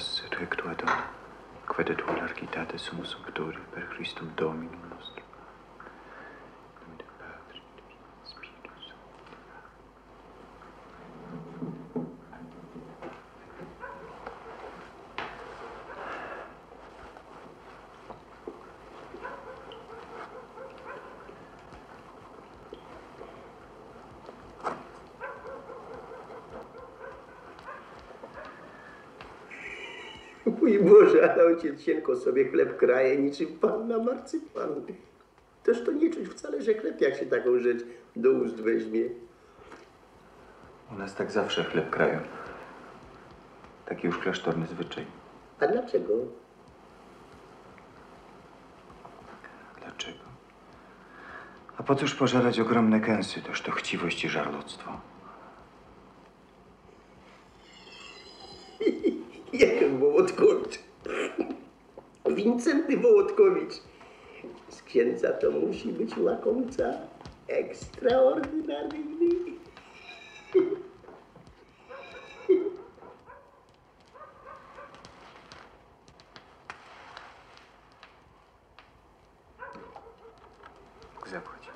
nostras, recto ad hoc, quod et olergitate sumus obdori per Christum Dominum nostrum. Mój Boże, ale ojciec Sienko sobie chleb kraje niczym panna marcypan. Toż to nie czuć wcale, że chleb jak się taką rzecz do ust weźmie. U nas tak zawsze chleb krają. Taki już klasztorny zwyczaj. A dlaczego? Dlaczego? A po cóż pożerać ogromne kęsy? Toż to chciwość i żarloctwo. Święty Wołodkowicz. Z księdza to musi być łakomca ekstraordynaryjny. Zapłać.